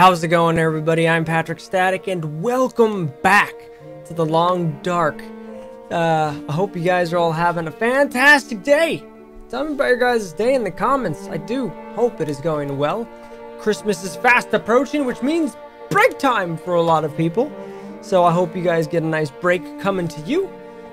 How's it going, everybody? I'm Patrick Static, and welcome back to the Long Dark. Uh, I hope you guys are all having a fantastic day. Tell me about your guys' day in the comments. I do hope it is going well. Christmas is fast approaching, which means break time for a lot of people. So I hope you guys get a nice break coming to you.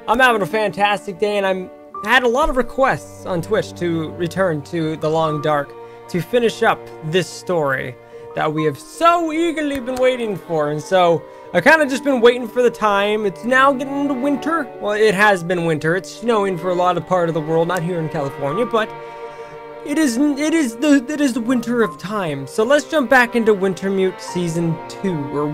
I'm having a fantastic day, and I'm had a lot of requests on Twitch to return to the Long Dark to finish up this story that we have so eagerly been waiting for. And so I've kind of just been waiting for the time. It's now getting into winter. Well, it has been winter. It's snowing for a lot of part of the world, not here in California, but it is it is the it is the winter of time. So let's jump back into Wintermute season 2 or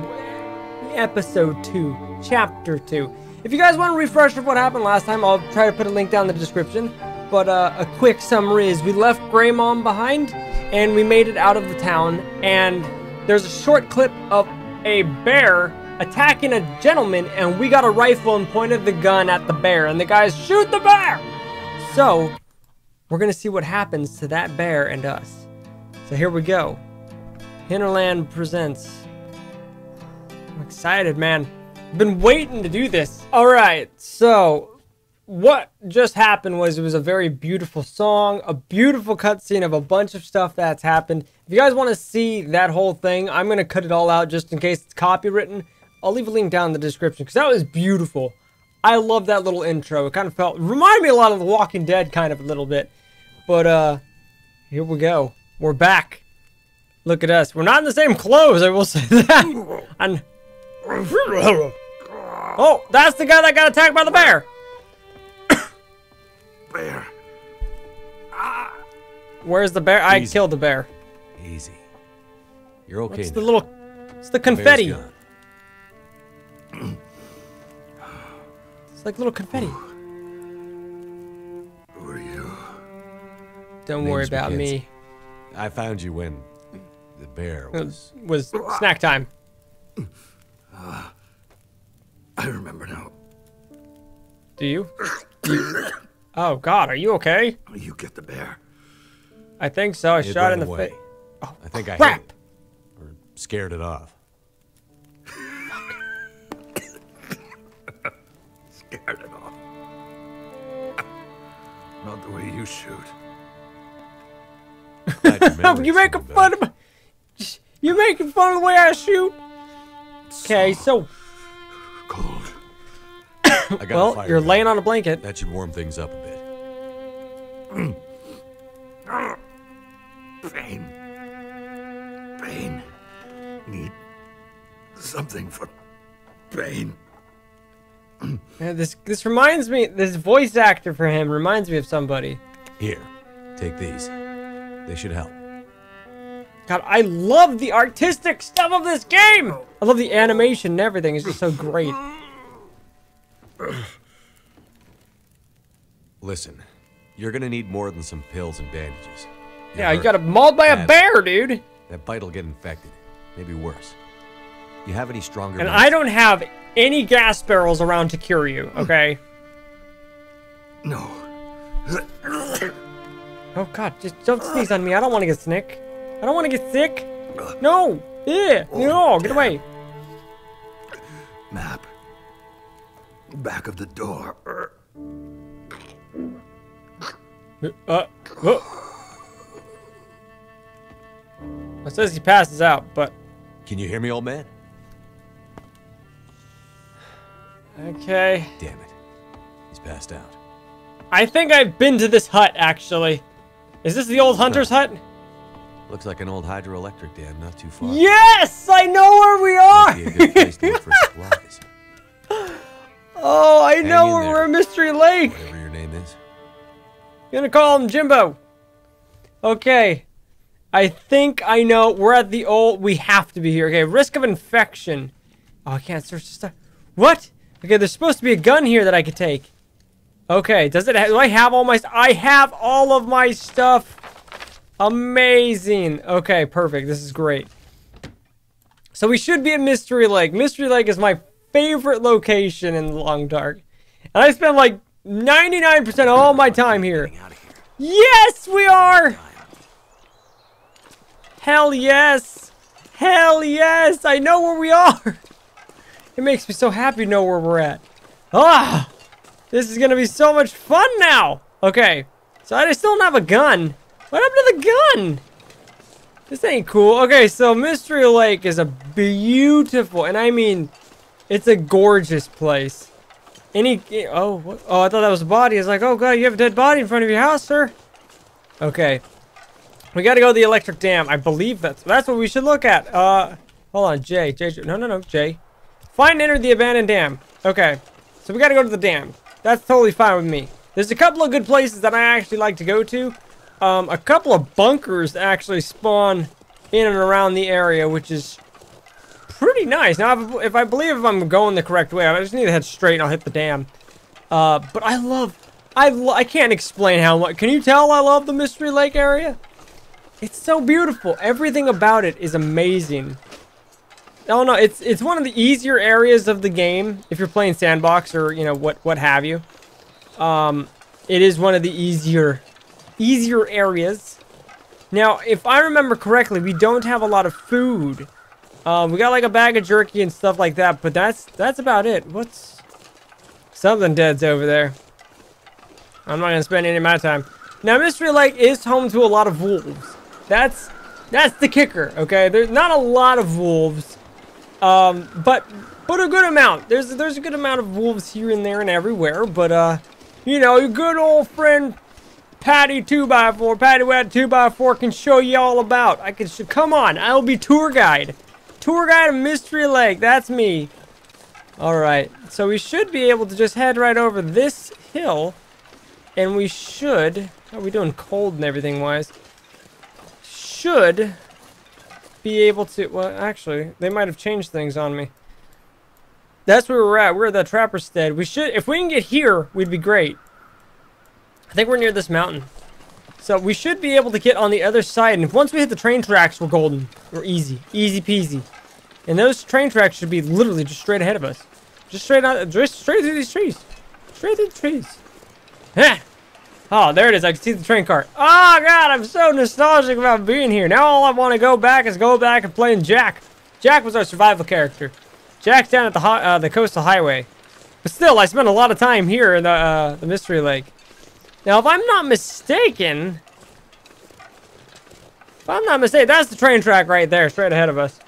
episode 2, chapter 2. If you guys want a refresh of what happened last time, I'll try to put a link down in the description. But uh, a quick summary is we left Greymon behind and we made it out of the town and there's a short clip of a bear attacking a gentleman and we got a rifle and pointed the gun at the bear and the guys shoot the bear! So we're gonna see what happens to that bear and us. So here we go. Hinterland presents. I'm excited man. I've been waiting to do this. All right so what just happened was it was a very beautiful song, a beautiful cutscene of a bunch of stuff that's happened. If you guys want to see that whole thing, I'm going to cut it all out just in case it's copywritten. I'll leave a link down in the description because that was beautiful. I love that little intro. It kind of felt, reminded me a lot of The Walking Dead kind of a little bit. But, uh, here we go. We're back. Look at us. We're not in the same clothes, I will say that. and, oh, that's the guy that got attacked by the bear. Bear. Ah. Where's the bear? I killed the bear. Easy. You're okay. It's now. the little, it's the confetti. gone. It's like little confetti. Who are you? Don't worry about Mackenzie. me. I found you when the bear It was. was snack time. I remember now. Do you? Oh God, are you okay? You get the bear. I think so. I It shot ran in the away. face. Oh, I think I hit Crap! or scared it off. Scared it off. Not the way you shoot. Glad your you making fun of my? You making fun of the way I shoot? Okay, so cold. I got a well, fire you're going. laying on a blanket. That should warm things up a bit. Pain. Pain. Need something for pain. Yeah, this this reminds me. This voice actor for him reminds me of somebody. Here, take these. They should help. God, I love the artistic stuff of this game. I love the animation and everything. It's just so great. Listen, you're gonna need more than some pills and bandages. You're Yeah, you hurt. got mauled by a bear, dude. That bite'll get infected. Maybe worse. You have any stronger? And medicine? I don't have any gas barrels around to cure you, hmm. okay? No. Oh god, just don't sneeze on me. I don't want to get sick. I don't want to get sick. No! Yeah! No! Get oh, away! Map. Back of the door. Uh, oh. It says he passes out, but Can you hear me, old man? okay. Damn it. He's passed out. I think I've been to this hut actually. Is this the old hunter's hut? Looks like an old hydroelectric dam not too far. Yes! I know where we are! oh, I know in where there. we're at Mystery Lake. Whatever your name is. Gonna call him Jimbo. Okay. I think I know. We're at the old. We have to be here. Okay. Risk of infection. Oh, I can't search the stuff. What? Okay. There's supposed to be a gun here that I could take. Okay. Does it? Do I have all my? I have all of my stuff. Amazing. Okay. Perfect. This is great. So we should be at Mystery Lake. Mystery Lake is my favorite location in Long Dark. And I spend like 99% of all my time here. Yes, we are! Hell yes! Hell yes! I know where we are! It makes me so happy to know where we're at. Ah! This is gonna be so much fun now! Okay, so I still don't have a gun. What happened to the gun? This ain't cool. Okay, so Mystery Lake is a beautiful, and I mean, it's a gorgeous place. Any, oh, what? oh, I thought that was a body. It's like, oh god, you have a dead body in front of your house, sir. Okay, we got to go to the electric dam. I believe that's that's what we should look at. Uh, hold on, Jay, Jay, Jay no, no, no, Jay. Find and enter the abandoned dam. Okay, so we got to go to the dam. That's totally fine with me. There's a couple of good places that I actually like to go to. Um, a couple of bunkers actually spawn in and around the area, which is pretty nice. Now, if, I believe if I'm going the correct way, I just need to head straight and I'll hit the dam. Uh, but I love, I, lo I can't explain how much. Can you tell I love the Mystery Lake area? It's so beautiful. Everything about it is amazing. Oh no, it's it's one of the easier areas of the game if you're playing sandbox or you know what what have you. Um, it is one of the easier easier areas. Now, if I remember correctly, we don't have a lot of food. Um, we got like a bag of jerky and stuff like that, but that's that's about it. What's something dead's over there? I'm not gonna spend any of my time. Now, Mystery Lake is home to a lot of wolves. That's that's the kicker. Okay, there's not a lot of wolves, um, but but a good amount. There's there's a good amount of wolves here and there and everywhere. But uh, you know, your good old friend Patty 2x4, Patty Wet 2x4 can show you all about. I can, come on, I'll be tour guide. Tour guide of Mystery Lake, that's me. Alright, so we should be able to just head right over this hill. And we should, how are we doing cold and everything wise? Should be able to, well actually, they might have changed things on me. That's where we're at, we're at the Trapper's Stead. We should, if we can get here, we'd be great. I think we're near this mountain. So we should be able to get on the other side. And once we hit the train tracks, we're golden. We're easy. Easy peasy. And those train tracks should be literally just straight ahead of us. Just straight out, just straight through these trees. Straight through the trees. Heh. Oh, there it is. I can see the train cart. Oh, God, I'm so nostalgic about being here. Now all I want to go back is go back and play Jack. Jack was our survival character. Jack's down at the uh, the coastal highway. But still, I spent a lot of time here in the, uh, the Mystery Lake. Now, if I'm not mistaken... If I'm not mistaken, that's the train track right there, straight ahead of us.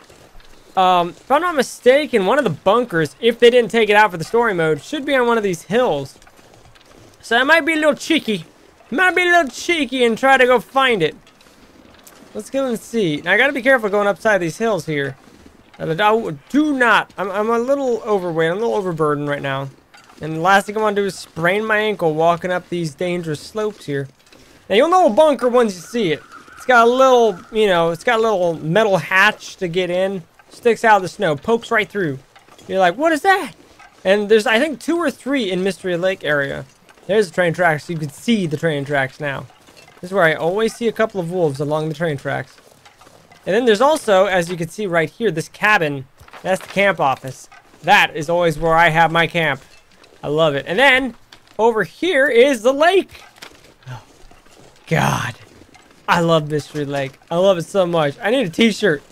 Um, if I'm not mistaken, one of the bunkers, if they didn't take it out for the story mode, should be on one of these hills. So I might be a little cheeky. Might be a little cheeky and try to go find it. Let's go and see. Now, I gotta be careful going upside these hills here. Do not. I'm, I'm a little overweight. I'm a little overburdened right now. And the last thing I want to do is sprain my ankle walking up these dangerous slopes here. Now, you'll know a bunker once you see it. It's got a little, you know, it's got a little metal hatch to get in. Sticks out of the snow, pokes right through. You're like, what is that? And there's, I think, two or three in Mystery Lake area. There's the train tracks. You can see the train tracks now. This is where I always see a couple of wolves along the train tracks. And then there's also, as you can see right here, this cabin. That's the camp office. That is always where I have my camp. I love it. And then, over here is the lake. Oh, God. I love Mystery Lake. I love it so much. I need a t-shirt.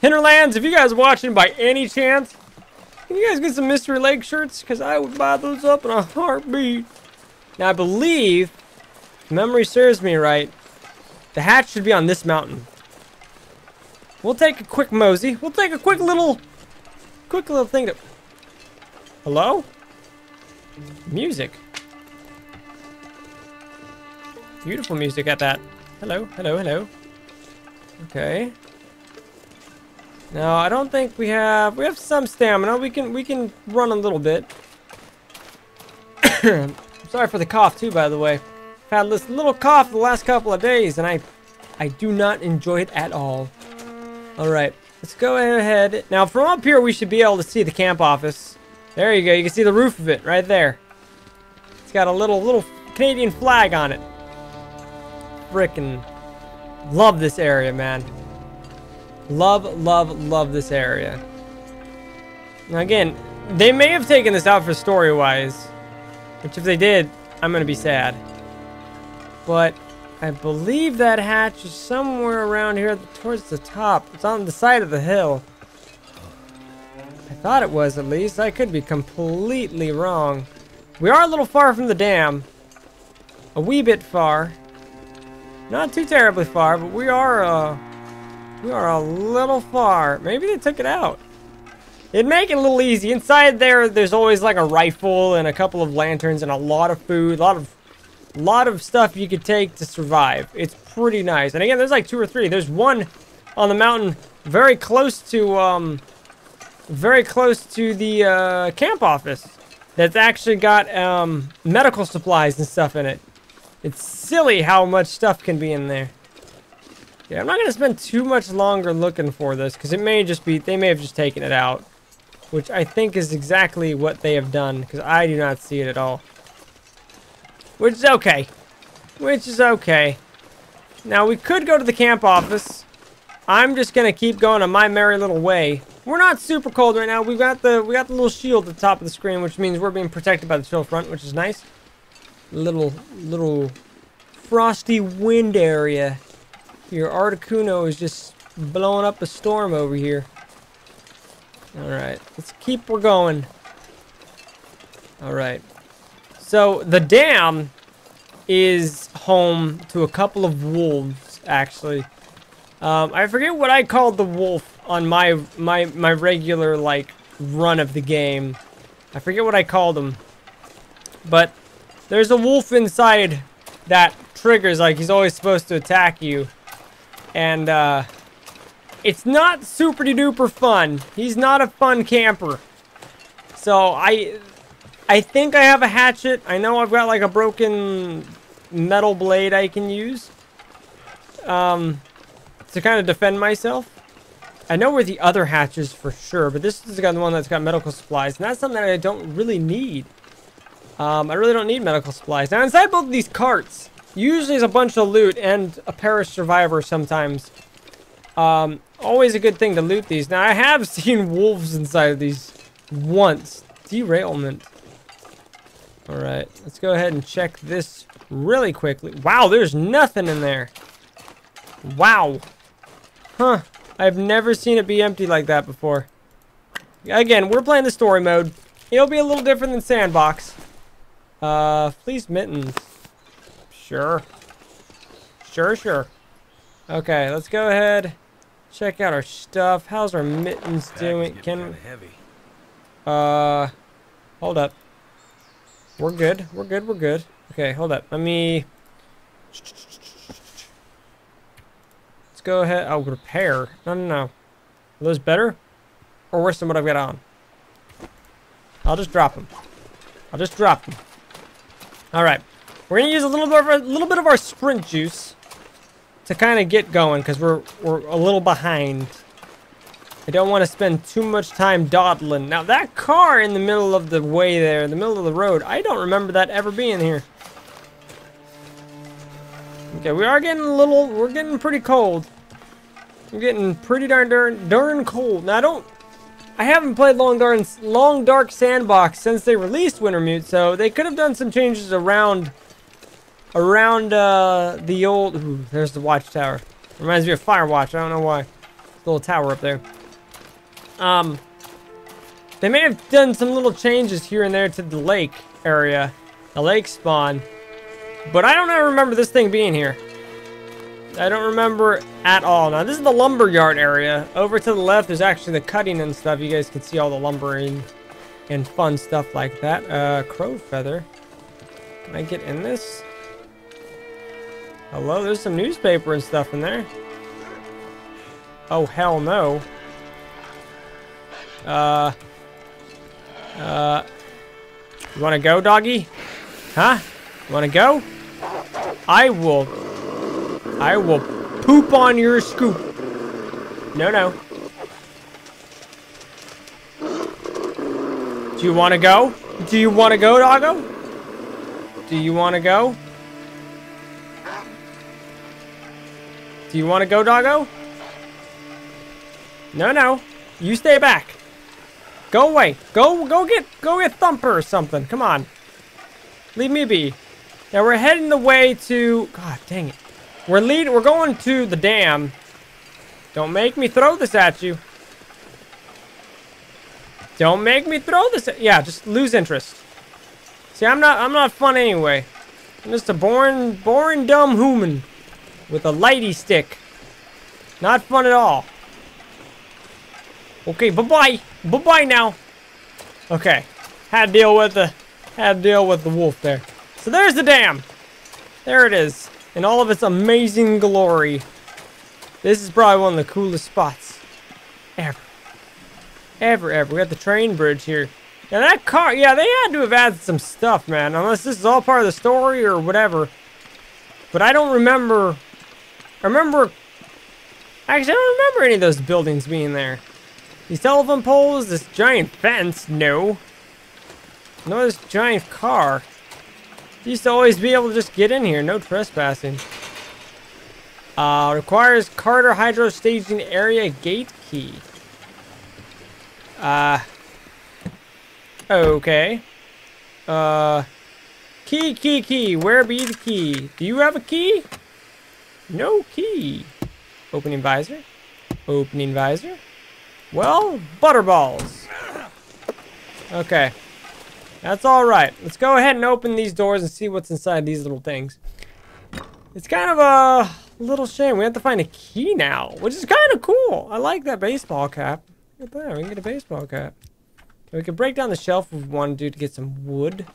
Hinterlands, if you guys are watching by any chance, can you guys get some Mystery Lake shirts? Because I would buy those up in a heartbeat. Now, I believe, memory serves me right, the hatch should be on this mountain. We'll take a quick mosey. We'll take a quick little, quick little thing to... Hello? Music. Beautiful music at that. Hello, hello, hello. Okay. Now I don't think we have we have some stamina. We can we can run a little bit. Sorry for the cough too, by the way. I've had this little cough the last couple of days, and I I do not enjoy it at all. All right, let's go ahead. Now from up here, we should be able to see the camp office. There you go. You can see the roof of it right there. It's got a little, little Canadian flag on it. Frickin' love this area, man. Love, love, love this area. Now again, they may have taken this out for story-wise. Which if they did, I'm to be sad. But I believe that hatch is somewhere around here towards the top. It's on the side of the hill. Thought it was at least. I could be completely wrong. We are a little far from the dam. A wee bit far. Not too terribly far, but we are uh we are a little far. Maybe they took it out. It'd make it a little easy. Inside there, there's always like a rifle and a couple of lanterns and a lot of food, a lot of lot of stuff you could take to survive. It's pretty nice. And again, there's like two or three. There's one on the mountain very close to um very close to the uh, camp office that's actually got um, medical supplies and stuff in it. It's silly how much stuff can be in there. Yeah, I'm not going to spend too much longer looking for this because it may just be, they may have just taken it out. Which I think is exactly what they have done because I do not see it at all. Which is okay. Which is okay. Now we could go to the camp office. I'm just going to keep going on my merry little way. We're not super cold right now. We've got the we got the little shield at the top of the screen, which means we're being protected by the chill front, which is nice. Little little frosty wind area. Your Articuno is just blowing up a storm over here. Alright, let's keep we're going. Alright. So the dam is home to a couple of wolves, actually. Um, I forget what I called the wolf on my my my regular like run of the game. I forget what I called him. But there's a wolf inside that triggers like he's always supposed to attack you. And uh it's not super duper fun. He's not a fun camper. So I I think I have a hatchet. I know I've got like a broken metal blade I can use. Um to kind of defend myself. I know where the other hatch is for sure, but this is the one that's got medical supplies, and that's something that I don't really need. Um, I really don't need medical supplies. Now, inside both of these carts, usually is a bunch of loot and a perished survivor sometimes. Um, always a good thing to loot these. Now, I have seen wolves inside of these once. Derailment. Alright, let's go ahead and check this really quickly. Wow, there's nothing in there. Wow. Huh. I've never seen it be empty like that before. Again, we're playing the story mode. It'll be a little different than Sandbox. Uh, please mittens. Sure. Sure, sure. Okay, let's go ahead. Check out our stuff. How's our mittens doing? Can heavy. uh hold up. We're good. We're good. We're good. Okay, hold up. Let me go ahead. Oh, repair. No, no, no. Are those better? Or worse than what I've got on? I'll just drop them. I'll just drop them. All right. We're gonna use a little bit of a little bit of our sprint juice to kind of get going because we're we're a little behind. I don't want to spend too much time dawdling. Now that car in the middle of the way there, in the middle of the road, I don't remember that ever being here. Okay, we are getting a little, we're getting pretty cold. We're getting pretty darn darn darn cold. Now I don't, I haven't played Long Dark Long Dark Sandbox since they released Wintermute, so they could have done some changes around, around uh, the old. Ooh, there's the watchtower. Reminds me of Firewatch. I don't know why. Little tower up there. Um, they may have done some little changes here and there to the lake area, the lake spawn. But I don't ever remember this thing being here. I don't remember at all. Now, this is the lumber yard area. Over to the left is actually the cutting and stuff. You guys can see all the lumbering and fun stuff like that. Uh, crow feather. Can I get in this? Hello, there's some newspaper and stuff in there. Oh, hell no. Uh, uh, you want to go, doggy? Huh? You want to go? I will. I will poop on your scoop. No, no. Do you want to go? Do you want to go, doggo? Do you want to go? Do you want to go, doggo? No, no. You stay back. Go away. Go, go get, go get Thumper or something. Come on. Leave me be. Now we're heading the way to... God dang it. We're lead. We're going to the dam. Don't make me throw this at you. Don't make me throw this. Yeah, just lose interest. See, I'm not. I'm not fun anyway. I'm just a boring, boring, dumb human with a lighty stick. Not fun at all. Okay, bye bye, bye bye now. Okay, had to deal with the, had to deal with the wolf there. So there's the dam. There it is, in all of its amazing glory. This is probably one of the coolest spots ever. Ever, ever. We got the train bridge here. Now that car, yeah, they had to have added some stuff, man. Unless this is all part of the story or whatever. But I don't remember. I remember. Actually, I don't remember any of those buildings being there. These telephone poles, this giant fence, no. No, this giant car. Used to always be able to just get in here, no trespassing. Uh, requires Carter Hydro Staging Area Gate Key. Uh, okay. Uh, key, key, key, where be the key? Do you have a key? No key. Opening visor. Opening visor. Well, butterballs. Okay. That's alright. Let's go ahead and open these doors and see what's inside these little things. It's kind of a little shame. We have to find a key now, which is kind of cool. I like that baseball cap. Look at that. We can get a baseball cap. We can break down the shelf if we want to do to get some wood.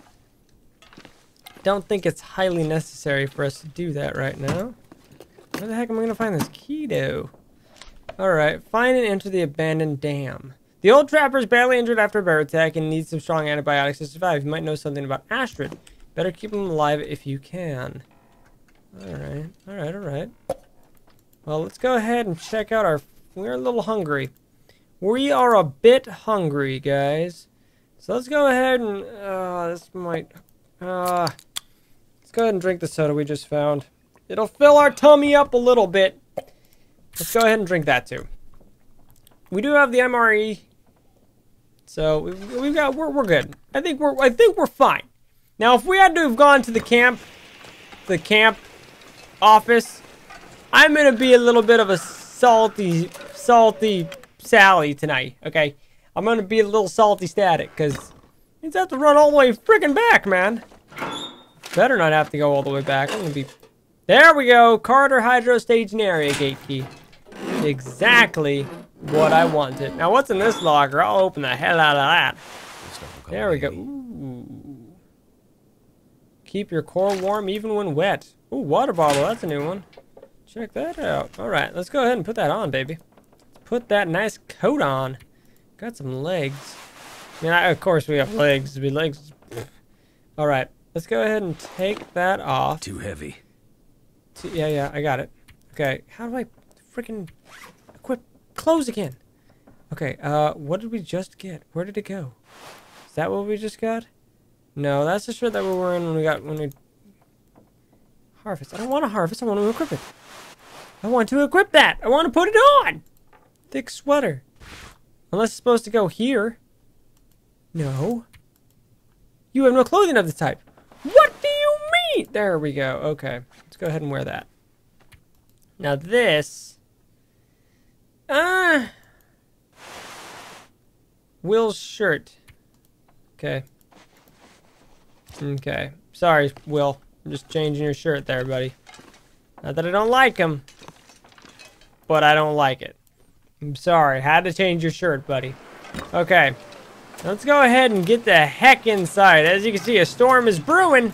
Don't think it's highly necessary for us to do that right now. Where the heck am I going to find this key, though? Alright, find and enter the abandoned dam. The old trapper is badly injured after a bear attack and needs some strong antibiotics to survive. You might know something about Astrid. Better keep him alive if you can. Alright, alright, alright. Well, let's go ahead and check out our... We're a little hungry. We are a bit hungry, guys. So let's go ahead and... Uh, this might... Uh, let's go ahead and drink the soda we just found. It'll fill our tummy up a little bit. Let's go ahead and drink that too. We do have the MRE, so we've, got we're we're good. I think we're I think we're fine. Now, if we had to have gone to the camp, the camp office, I'm gonna be a little bit of a salty, salty Sally tonight. Okay, I'm gonna be a little salty static because I have to run all the way freaking back, man. Better not have to go all the way back. I'm gonna be. There we go. Carter Hydro Staging Area Gate Key. Exactly what I wanted. Now, what's in this locker? I'll open the hell out of that. There we go. Ooh. Keep your core warm even when wet. Ooh, water bottle. That's a new one. Check that out. All right, let's go ahead and put that on, baby. Put that nice coat on. Got some legs. I mean, I, of course we have legs. We legs. All right, let's go ahead and take that off. Too heavy. Yeah, yeah, I got it. Okay, how do I freaking clothes again? Okay, uh, what did we just get? Where did it go? Is that what we just got? No, that's the shirt that we were wearing when we got, when we... Harvest. I don't want to harvest, I want to equip it. I want to equip that! I want to put it on! Thick sweater. Unless it's supposed to go here. No. You have no clothing of the type. What do you mean? There we go. Okay. Let's go ahead and wear that. Now this... Ah... Will's shirt. Okay. Okay. Sorry, Will. I'm just changing your shirt there, buddy. Not that I don't like him, but I don't like it. I'm sorry. Had to change your shirt, buddy. Okay. Let's go ahead and get the heck inside. As you can see, a storm is brewing.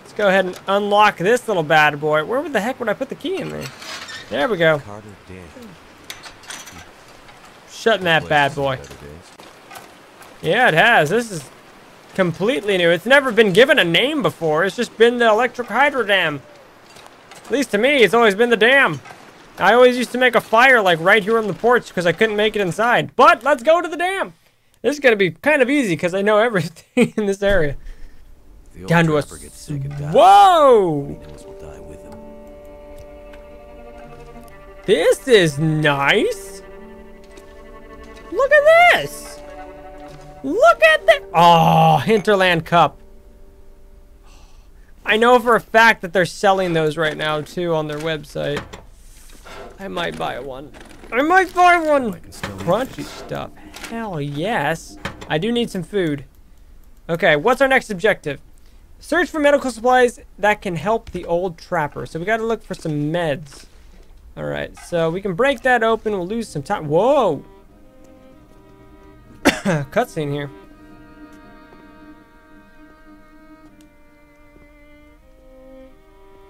Let's go ahead and unlock this little bad boy. Where would the heck would I put the key in there? There we go. Carter. Shutting that bad boy. Yeah, it has. This is completely new. It's never been given a name before. It's just been the electric hydro dam. At least to me, it's always been the dam. I always used to make a fire like right here on the porch because I couldn't make it inside. But let's go to the dam. This is going to be kind of easy because I know everything in this area. Down to us. Whoa! This is nice. Look at this. Look at that. Oh, Hinterland Cup. I know for a fact that they're selling those right now too on their website. I might buy one. I might buy one. Crunchy stuff. Hell yes. I do need some food. Okay, what's our next objective? Search for medical supplies that can help the old trapper. So we got to look for some meds. All right, so we can break that open. We'll lose some time. Whoa. Cutscene here.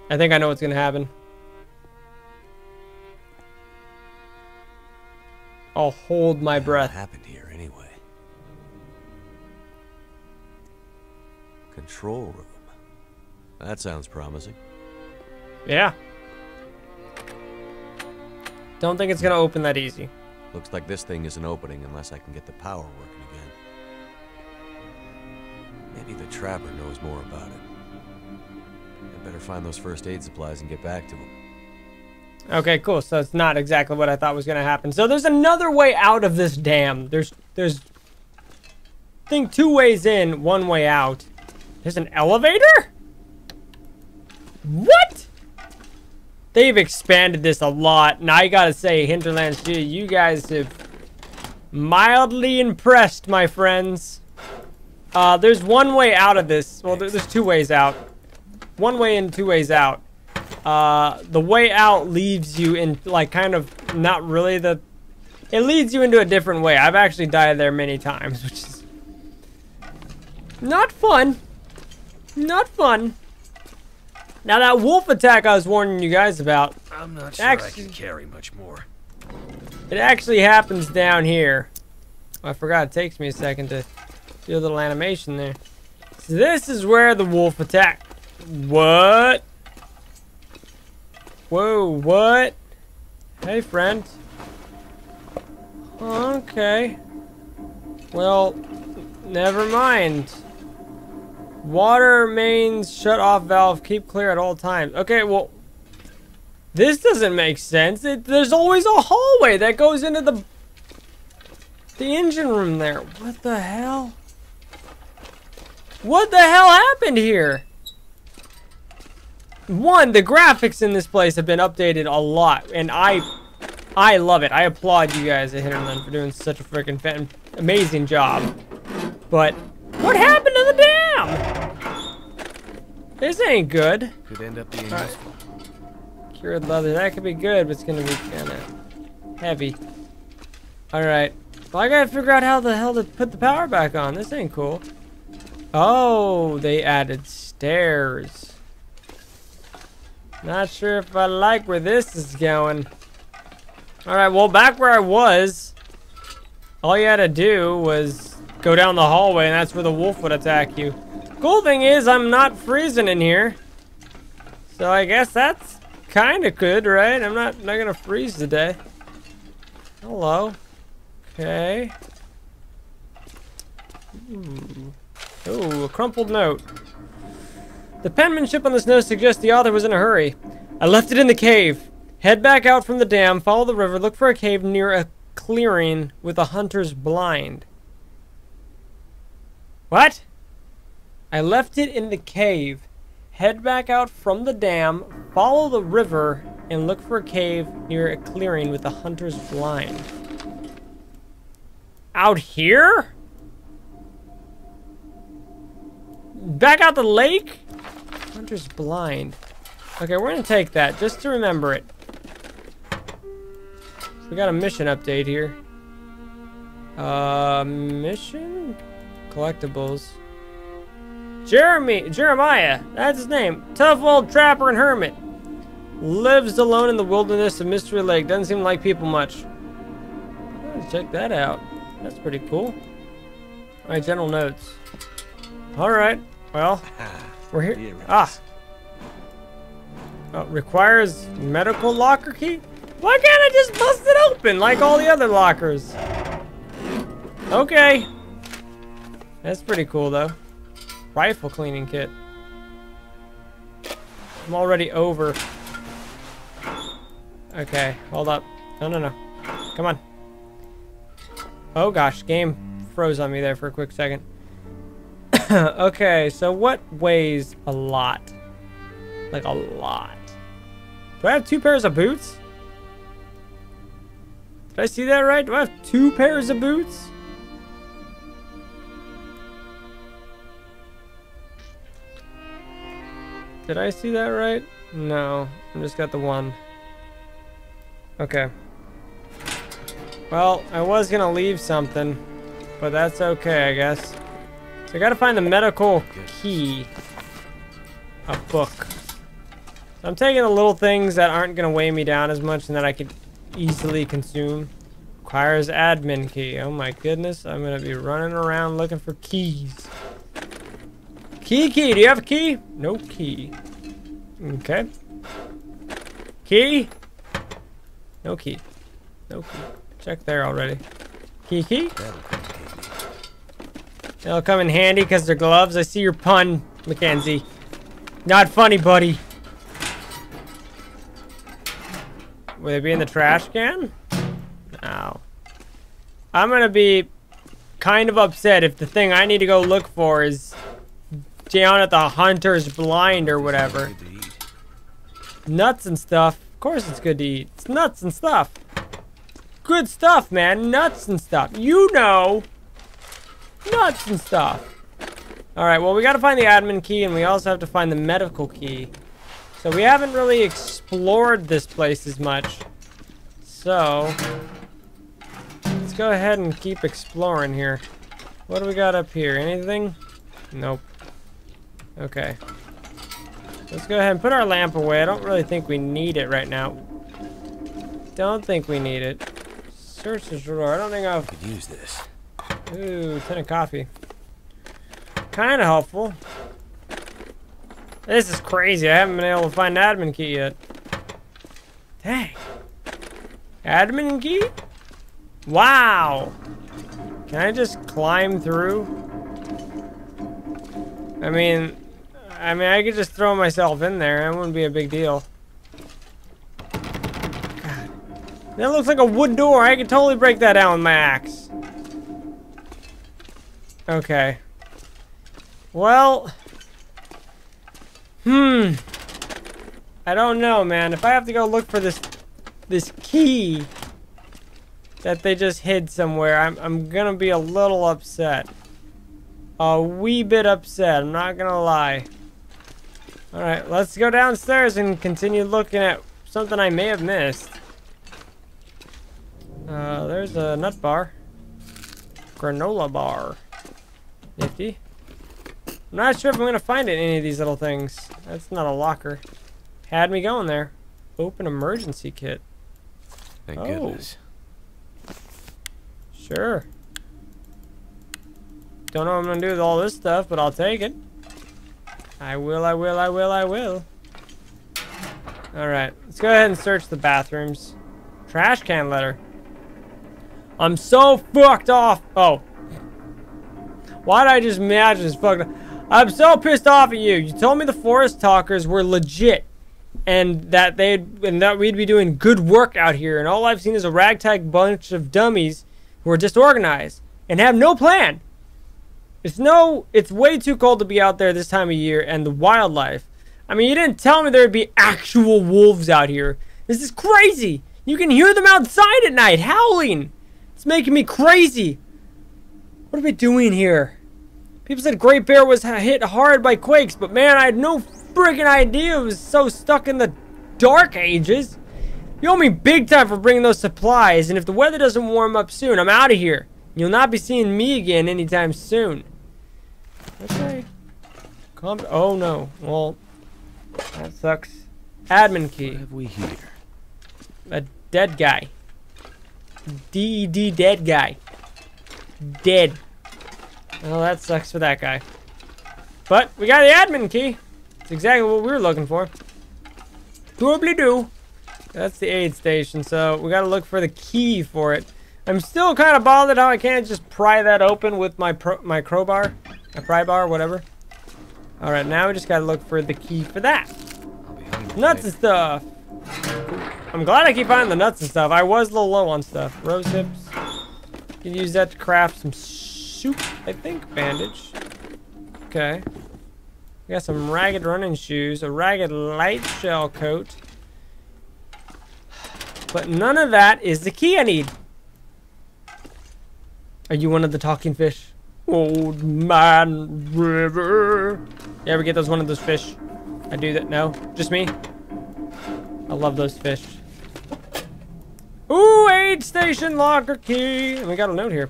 I think I know what's going to happen. I'll hold my breath. What happened here anyway? Control room. That sounds promising. Yeah. Don't think it's gonna open that easy. Looks like this thing isn't opening unless I can get the power working again. Maybe the trapper knows more about it. I better find those first aid supplies and get back to him. Okay, cool. So it's not exactly what I thought was gonna happen. So there's another way out of this dam. There's there's I think two ways in, one way out. There's an elevator? What? They've expanded this a lot, and I gotta say, Hinterland Studio, you guys have mildly impressed, my friends. Uh, there's one way out of this. Well, there's two ways out. One way in, two ways out. Uh, the way out leaves you in, like, kind of not really the... It leads you into a different way. I've actually died there many times, which is not fun. Not fun. Now that wolf attack I was warning you guys about, I'm not sure I can carry much more. it actually happens down here. Oh, I forgot it takes me a second to do a little animation there. So this is where the wolf attack. What? Whoa, what? Hey, friend. Okay. Well, never mind. Water mains shut off valve, keep clear at all times. Okay, well, this doesn't make sense. It, there's always a hallway that goes into the the engine room there. What the hell? What the hell happened here? One, the graphics in this place have been updated a lot, and I I love it. I applaud you guys at Hinterland for doing such a freaking amazing job. But what happened to the dam? This ain't good. Could end up being Alright. useful. Cured leather. That could be good, but it's gonna be kind of heavy. All right. Well, I gotta figure out how the hell to put the power back on. This ain't cool. Oh, they added stairs. Not sure if I like where this is going. All right. Well, back where I was, all you had to do was go down the hallway, and that's where the wolf would attack you. Cool thing is, I'm not freezing in here. So I guess that's kind of good, right? I'm not not gonna freeze today. Hello. Okay. Hmm. Ooh, a crumpled note. The penmanship on this note suggests the author was in a hurry. I left it in the cave. Head back out from the dam, follow the river, look for a cave near a clearing with a hunter's blind. What? I left it in the cave. Head back out from the dam, follow the river, and look for a cave near a clearing with a hunter's blind. Out here? Back out the lake? Hunter's blind. Okay, we're gonna take that just to remember it. We got a mission update here. Uh, mission? Collectibles. Jeremy, Jeremiah, that's his name. Tough old trapper and hermit. Lives alone in the wilderness of Mystery Lake. Doesn't seem like people much. Let's check that out. That's pretty cool. Alright, general notes. Alright, well, we're here. Here Ah. Oh, requires medical locker key? Why can't I just bust it open like all the other lockers? Okay. That's pretty cool though. Rifle cleaning kit. I'm already over. Okay, hold up. No, no, no. Come on. Oh gosh, game froze on me there for a quick second. okay, so what weighs a lot? Like a lot. Do I have two pairs of boots? Did I see that right? Do I have two pairs of boots? Did I see that right? No, I just got the one. Okay. Well, I was gonna leave something, but that's okay, I guess. So I gotta find the medical key. A book. So I'm taking the little things that aren't gonna weigh me down as much and that I could easily consume. Requires admin key. Oh my goodness, I'm gonna be running around looking for keys. Key, key, do you have a key? No key. Okay. Key? No key. No key. Check there already. Key, key? They'll come in handy because they're gloves. I see your pun, Mackenzie. Not funny, buddy. Will they be in the trash can? No. I'm gonna be kind of upset if the thing I need to go look for is down at the hunter's blind or whatever. Nuts and stuff. Of course it's good to eat. It's nuts and stuff. Good stuff, man. Nuts and stuff. You know. Nuts and stuff. Alright, well, we gotta find the admin key, and we also have to find the medical key. So we haven't really explored this place as much. So, let's go ahead and keep exploring here. What do we got up here? Anything? Nope. Okay. Let's go ahead and put our lamp away. I don't really think we need it right now. Don't think we need it. Search the drawer. I don't think I've... Could use this. Ooh, ton of coffee. Kind of helpful. This is crazy. I haven't been able to find an admin key yet. Dang. Admin key? Wow. Can I just climb through? I mean, I mean, I could just throw myself in there. That wouldn't be a big deal. God. That looks like a wood door. I could totally break that down with my axe. Okay. Well. Hmm. I don't know, man. If I have to go look for this this key that they just hid somewhere, I'm I'm gonna be a little upset. A wee bit upset, I'm not gonna lie. Alright, let's go downstairs and continue looking at something I may have missed. Uh, there's a nut bar. Granola bar. Nifty. I'm not sure if I'm gonna find it in any of these little things. That's not a locker. Had me going there. Open emergency kit. Thank Oh. goodness. Sure. Don't know what I'm gonna do with all this stuff, but I'll take it. I will, I will, I will, I will. Alright, let's go ahead and search the bathrooms. Trash can letter. I'm so fucked off. Oh. Why did I just imagine this fucked? I'm so pissed off at you. You told me the forest talkers were legit and that they'd and that we'd be doing good work out here and all I've seen is a ragtag bunch of dummies who are disorganized and have no plan. It's no it's way too cold to be out there this time of year and the wildlife. I mean, you didn't tell me there'd be actual wolves out here. This is crazy. You can hear them outside at night howling. It's making me crazy. What are we doing here? People said Great Bear was hit hard by quakes, but man, I had no friggin' idea it was so stuck in the dark ages. You owe me big time for bringing those supplies, and if the weather doesn't warm up soon, I'm out of here. You'll not be seeing me again anytime soon. Okay. Calm. Oh no. Well, that sucks. Admin key. What have we here? A dead guy. D-E-D dead guy. Dead. Well, that sucks for that guy. But we got the admin key. It's exactly what we were looking for. Doobly doo. That's the aid station, so we gotta look for the key for it. I'm still kind of bothered how I can't just pry that open with my pro my crowbar, my pry bar, whatever. All right, now we just gotta look for the key for that. Nuts and stuff. I'm glad I keep finding the nuts and stuff. I was a little low on stuff. Rose hips. You can use that to craft some soup, I think. Bandage. Okay. We got some ragged running shoes, a ragged light shell coat. But none of that is the key I need. Are you one of the talking fish? Old man river. You ever get those one of those fish? I do that. No, just me. I love those fish. Ooh, aid station locker key. And we got a note here.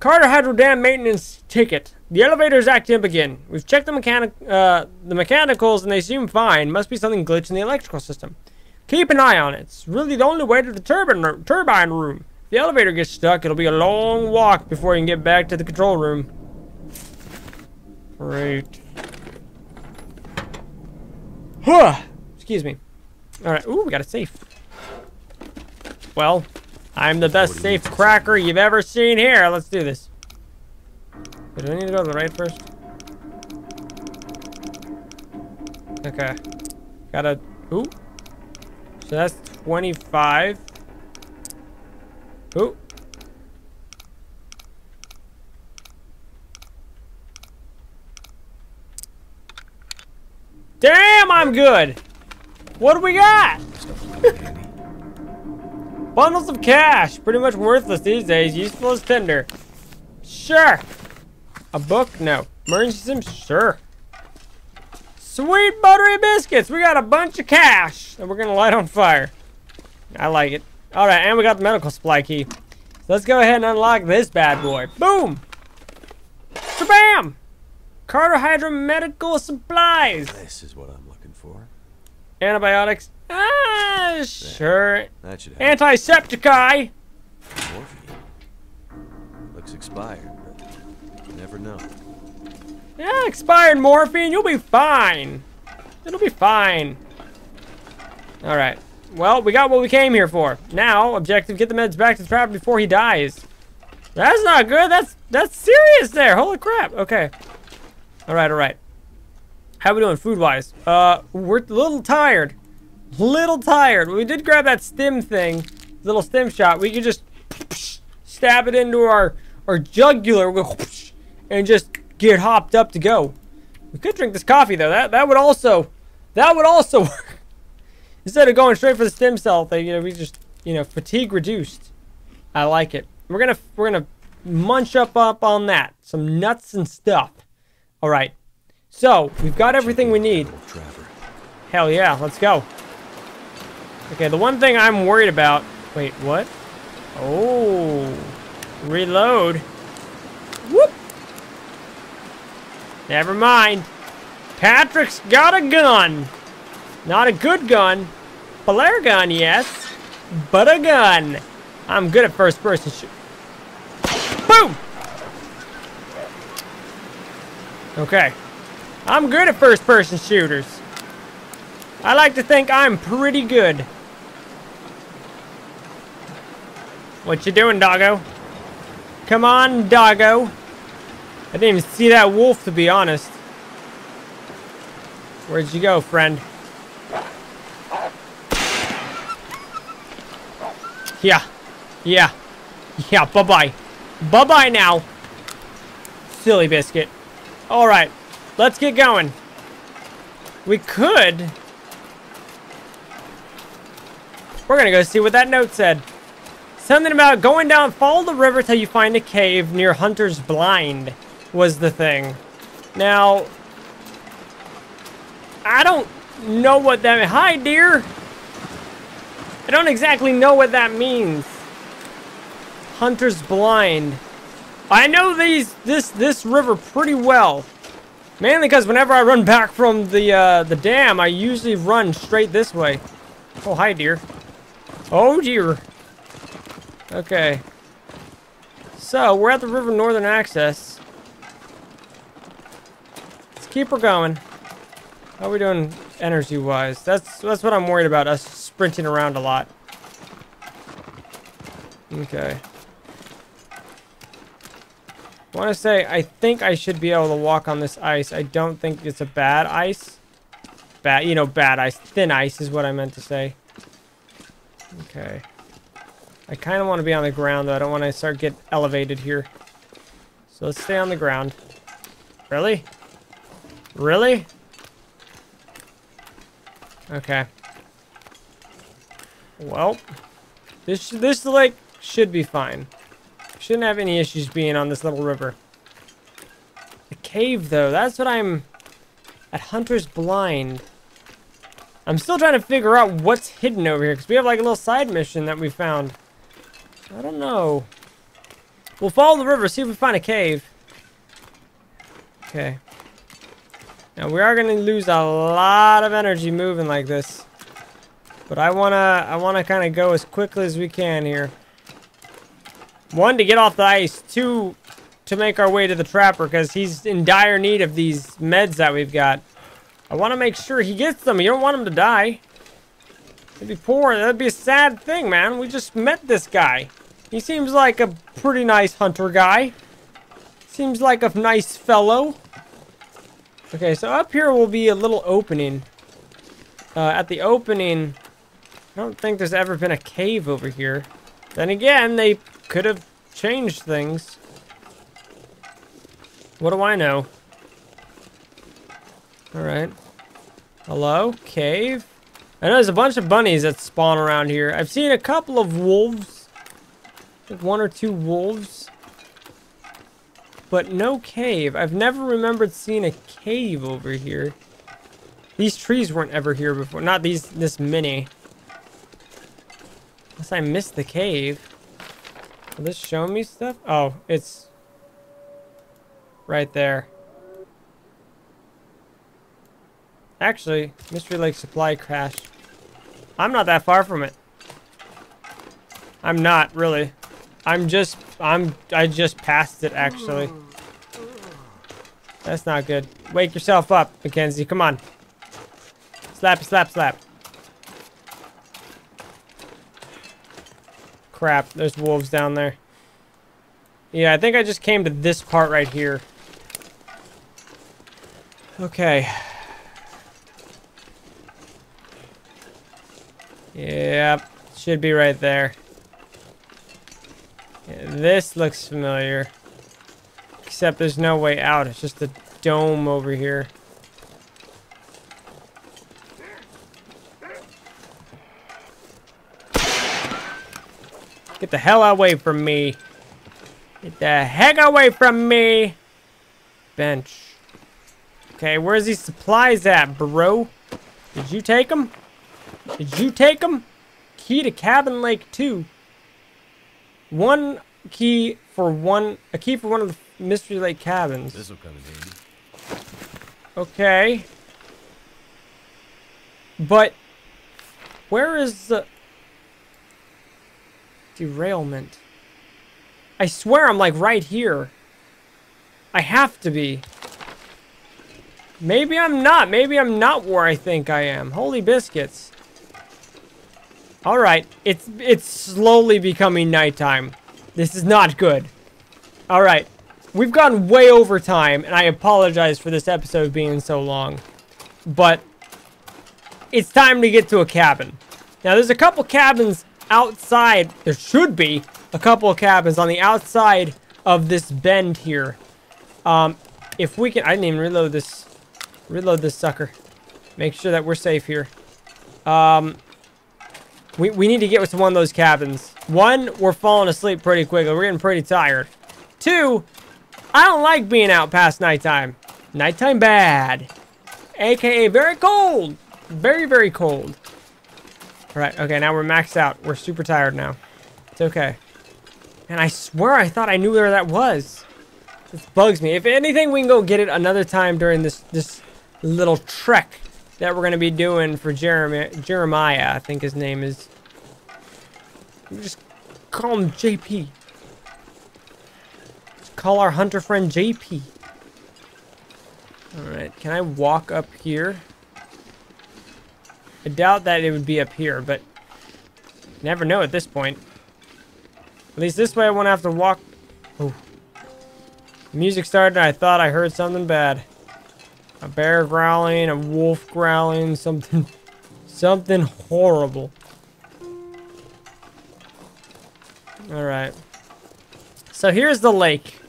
Carter Hydro Dam maintenance ticket. The elevator is acting up again. We've checked the mechanic, uh, the mechanicals, and they seem fine. Must be something glitched in the electrical system. Keep an eye on it. It's really the only way to the turbine turbine room. If the elevator gets stuck, it'll be a long walk before you can get back to the control room. Great. Huh. Excuse me. All right. Ooh, we got a safe. Well, I'm the best safe cracker you've ever seen here. Let's do this. Wait, do I need to go to the right first? Okay. Gotta... Ooh. So that's 25. Ooh. Damn, I'm good! What do we got? Bundles of cash. Pretty much worthless these days. Useful as tinder. Sure. A book? No. Emergency stim? Sure. Sweet buttery biscuits. We got a bunch of cash that we're going to light on fire. I like it. All right, and we got the medical supply key. So let's go ahead and unlock this bad boy. Boom. Bam! Carter Hydro medical supplies. This is what I'm looking for. Antibiotics. Ah, sure. That should help. Antisepticai. Morphine. Looks expired, but you never know. Yeah, expired morphine. You'll be fine. It'll be fine. All right. Well, we got what we came here for. Now, objective: get the meds back to the trapper before he dies. That's not good. That's that's serious there. Holy crap. Okay. All right. All right. How we doing food-wise? Uh, we're a little tired. Little tired. We did grab that stim thing, little stim shot. We could just stab it into our our jugular and just get hopped up to go. We could drink this coffee though. That that would also that would also work. Instead of going straight for the stem cell thing, you know, we just you know fatigue reduced. I like it. We're gonna we're gonna munch up up on that. Some nuts and stuff. All right. So we've got everything we need. Hell yeah, let's go. Okay, the one thing I'm worried about. Wait, what? Oh, reload. Whoop. Never mind. Patrick's got a gun. Not a good gun. Flare gun, yes, but a gun. I'm good at first person shoot. Boom. Okay. I'm good at first person shooters. I like to think I'm pretty good. What you doing, doggo? Come on, doggo. I didn't even see that wolf, to be honest. Where'd you go, friend? Yeah. Yeah. Yeah, bye-bye. Bye-bye now. Silly biscuit. Alright. Let's get going. We could... We're gonna go see what that note said. Something about going down, follow the river till you find a cave near Hunter's Blind was the thing. Now, I don't know what that. Hi, dear. I don't exactly know what that means. Hunter's Blind. I know these this this river pretty well. Mainly because whenever I run back from the uh, the dam, I usually run straight this way. Oh, hi, dear. Oh, dear. Okay. So, we're at the River Northern Access. Let's keep her going. How are we doing energy-wise? That's that's what I'm worried about, us sprinting around a lot. Okay. I want to say, I think I should be able to walk on this ice. I don't think it's a bad ice. Bad, you know, bad ice. Thin ice is what I meant to say. Okay. I kind of want to be on the ground, though. I don't want to start get elevated here. So let's stay on the ground. Really? Really? Okay. Well, this this lake should be fine. Shouldn't have any issues being on this little river. The cave, though, that's what I'm at Hunter's Blind. I'm still trying to figure out what's hidden over here because we have like a little side mission that we found. I don't know. We'll follow the river, see if we find a cave. Okay. Now we are gonna lose a lot of energy moving like this. But I wanna I wanna kinda go as quickly as we can here. One, to get off the ice. Two, to make our way to the trapper because he's in dire need of these meds that we've got. I want to make sure he gets them. You don't want him to die. It'd be poor. That'd be a sad thing, man. We just met this guy. He seems like a pretty nice hunter guy. Seems like a nice fellow. Okay, so up here will be a little opening. Uh, at the opening, I don't think there's ever been a cave over here. Then again, they could have changed things. What do I know? Alright. Hello? Cave? I know there's a bunch of bunnies that spawn around here. I've seen a couple of wolves. Like one or two wolves. But no cave. I've never remembered seeing a cave over here. These trees weren't ever here before. Not these, this many. Unless I missed the cave. Will this show me stuff? Oh, it's right there. Actually, Mystery Lake Supply Crash. I'm not that far from it. I'm not, really. I'm just, I'm, I just passed it, actually. That's not good. Wake yourself up, Mackenzie. Come on. Slap, slap, slap. Crap, there's wolves down there. Yeah, I think I just came to this part right here. Okay. Yep, should be right there. Yeah, this looks familiar. Except there's no way out. It's just a dome over here. Get the hell away from me. Get the heck away from me. Bench. Okay, where's these supplies at, bro? Did you take them? Did you take them? Key to Cabin Lake 2. One key for one, a key for one of the Mystery Lake cabins. This will come in handy. Okay. But, where is the derailment? I swear I'm like right here. I have to be. Maybe I'm not. Maybe I'm not where I think I am. Holy biscuits. All right, it's it's slowly becoming nighttime. This is not good. All right, we've gone way over time, and I apologize for this episode being so long, but it's time to get to a cabin. Now, there's a couple cabins outside. There should be a couple of cabins on the outside of this bend here. Um, if we can, I didn't even reload this. Reload this sucker. Make sure that we're safe here. Um, we, we need to get to one of those cabins. One, we're falling asleep pretty quickly. We're getting pretty tired. Two, I don't like being out past nighttime. Nighttime bad. AKA very cold. Very, very cold. Alright, okay, now we're maxed out. We're super tired now. It's okay. And I swear I thought I knew where that was. This bugs me. If anything, we can go get it another time during this this little trek that we're going to be doing for Jeremy, Jeremiah, I think his name is. Just call him JP. Just call our hunter friend JP. Alright, can I walk up here? I doubt that it would be up here, but never know at this point. At least this way I won't have to walk. Oh. Music started I thought I heard something bad. A bear growling, a wolf growling, something, something horrible. All right. So here's the lake.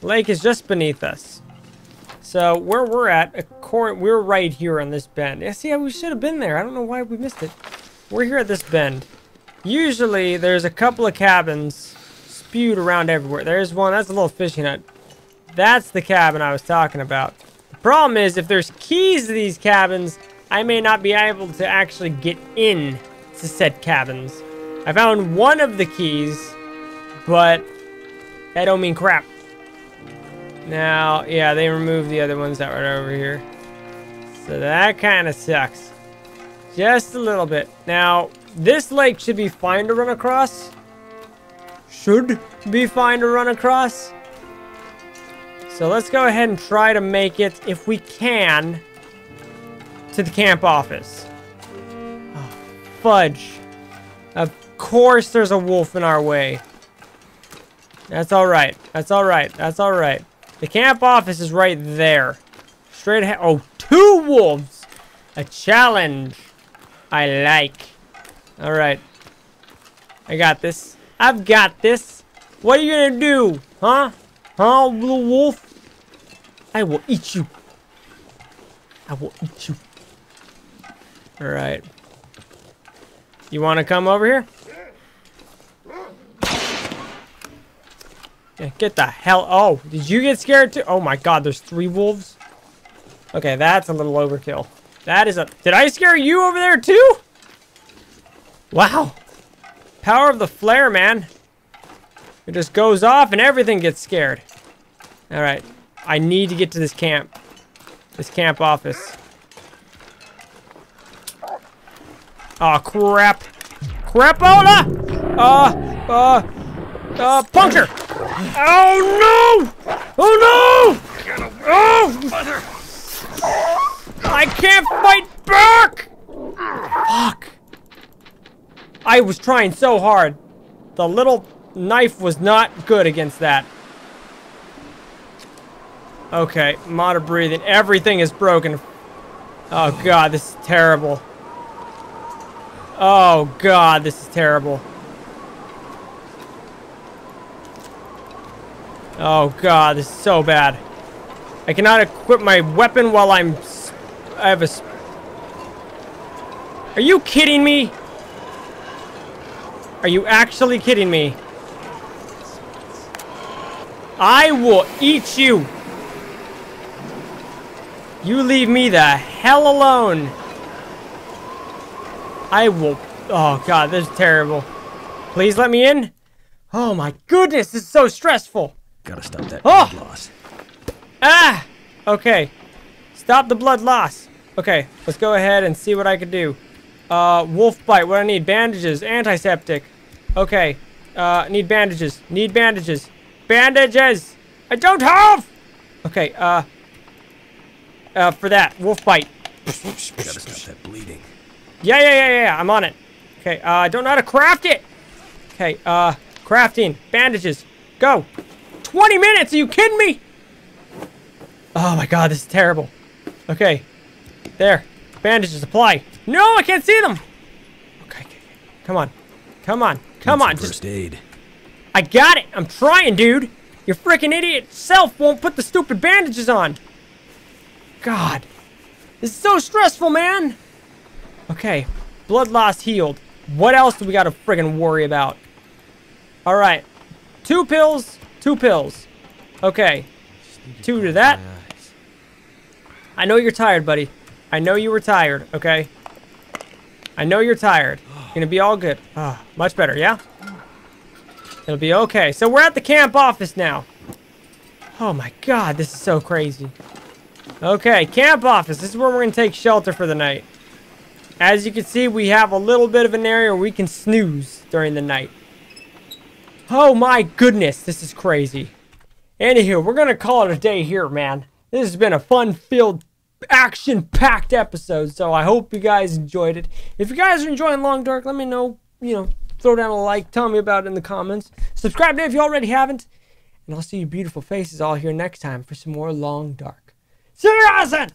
Lake is just beneath us. So where we're at. We're right here on this bend. Yeah, see, we should have been there. I don't know why we missed it. We're here at this bend. Usually, there's a couple of cabins spewed around everywhere. There's one. That's a little fishing hut. That's the cabin I was talking about. The problem is, if there's keys to these cabins, I may not be able to actually get in to said cabins. I found one of the keys, but that don't mean crap. Now, yeah, they removed the other ones that were over here. So that kind of sucks. Just a little bit. Now, this lake should be fine to run across. Should be fine to run across. So let's go ahead and try to make it, if we can, to the camp office. Oh, fudge. Of course there's a wolf in our way. That's alright. That's alright. That's alright. The camp office is right there. Straight ahead. Oh, two wolves. A challenge. I like. Alright. I got this. I've got this. What are you gonna do? Huh? Huh, little wolf? I will eat you. I will eat you. Alright. You want to come over here? Get the hell. Oh, did you get scared too? Oh my god, there's three wolves. Okay, that's a little overkill. That is a. Did I scare you over there too? Wow. Power of the flare, man. It just goes off and everything gets scared. Alright. I need to get to this camp. This camp office. Oh crap. Crapola! Uh, uh, uh, puncture! Oh no! Oh no! Oh! I can't fight back! Fuck. I was trying so hard. The little knife was not good against that. Okay, motor breathing. Everything is broken. Oh god, this is terrible. Oh god, this is terrible. Oh god, this is so bad. I cannot equip my weapon while I'm... I have a... Are you kidding me? Are you actually kidding me? I will eat you! You leave me the hell alone! I will... Oh god, this is terrible. Please let me in? Oh my goodness, this is so stressful! Gotta stop that Oh! blood loss. Ah! Okay. Stop the blood loss. Okay, let's go ahead and see what I can do. Uh, wolf bite. What I need? Bandages. Antiseptic. Okay. Uh, need bandages. Need bandages. Bandages! I don't have! Okay, uh... Uh, for that. Wolf bite. Gotta stop that bleeding. Yeah, yeah, yeah, yeah, yeah. I'm on it. Okay, uh, I don't know how to craft it. Okay, uh, crafting. Bandages. Go. 20 minutes? Are you kidding me? Oh my god, this is terrible. Okay. There. Bandages. Apply. No, I can't see them. Okay, okay. Come on. Come on. Come on. some Just, First aid. I got it. I'm trying, dude. Your freaking idiot self won't put the stupid bandages on. God. This is so stressful, man. Okay. Blood loss healed. What else do we got to friggin' worry about? All right. Two pills. Two pills. Okay. Two to that. I know you're tired, buddy. I know you were tired, okay? I know you're tired. Gonna be all good. Ah, much better, yeah? It'll be okay. So we're at the camp office now. Oh my god, this is so crazy. Okay, camp office. This is where we're gonna take shelter for the night. As you can see, we have a little bit of an area where we can snooze during the night. Oh my goodness, this is crazy. Anywho, we're gonna call it a day here, man. This has been a fun-filled, action-packed episode, so I hope you guys enjoyed it. If you guys are enjoying Long Dark, let me know. You know, throw down a like, tell me about it in the comments. Subscribe if you already haven't, and I'll see your beautiful faces all here next time for some more Long Dark. See you guys then!